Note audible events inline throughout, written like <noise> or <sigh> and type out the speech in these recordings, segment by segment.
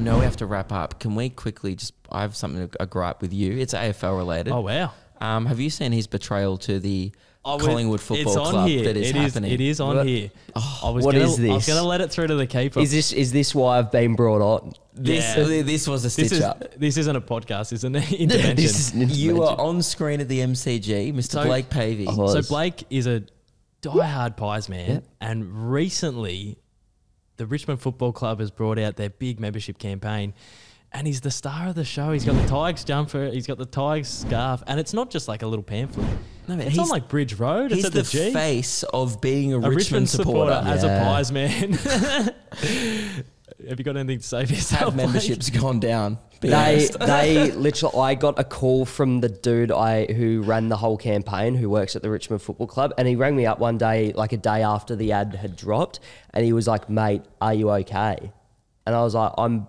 I know we have to wrap up. Can we quickly just? I have something a gripe with you. It's AFL related. Oh wow. Um, have you seen his betrayal to the Oh, Collingwood Football it's on Club here. that is It happening? It is on What- here. I was What gonna, is I was going to let it through to the keeper. Is this is this why I've been brought on? This Yeah. this was a this stitch is up. this isn't a podcast, isn't it? Intervention. this is an <laughs> <laughs> You intervention. are on screen at the MCG, Mr. So- Blake Pavey. Oh. So. Blake is a diehard Pies man, and recently, the Richmond Football Club has brought out their big membership campaign, and he's the star of the show. He's got the Tigers jumper, he's got the Tigers scarf, and it's not just like a little pamphlet. No, it's on like Bridge Road. It's He's at the, the, G. face of being a, a Richmond, Richmond supporter, supporter. as a Yeah. Pies man. <laughs> Have you got anything to say for yourself? Have memberships gone down? <laughs> They they literally I got a call from the dude I who ran the whole campaign who works at the Richmond Football Club and he rang me up one day like a day after the ad had dropped and he was like mate are you okay? And I was like I'm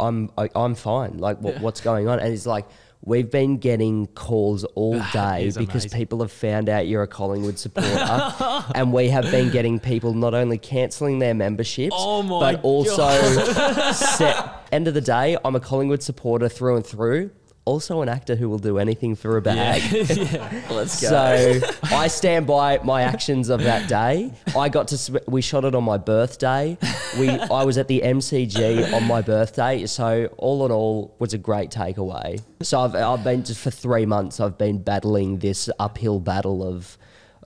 I'm I'm fine. Like what, what's going on? And he's like we've been getting calls all <sighs> day because people have found out you're a Collingwood <laughs> supporter. And we have been getting people not only cancelling their memberships Oh but also <laughs> set, end of the day, I'm a Collingwood supporter through and through. Also, an actor who will do anything for a bag. yeah. <laughs> <laughs> Let's go. So I stand by my actions of that day. I got to sp- we shot it on my birthday. We I was at the MCG on my birthday. So all in all, was a great takeaway. So I've I've been just for three months. I've been battling this uphill battle of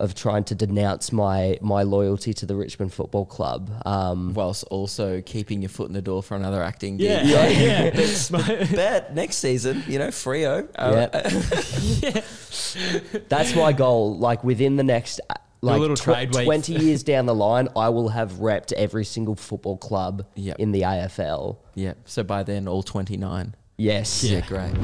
of trying to denounce my my loyalty to the Richmond Football Club. Um, Whilst also keeping your foot in the door for another acting gig. Yeah, yeah. yeah. <laughs> Bet next season, you know, Freo. Uh, <laughs> That's my goal. Like within the next uh, like little tw- trade 20 years down the line, I will have repped every single football club Yep. in the AFL. yeah. So by then, all 29. Yes. Yeah, great.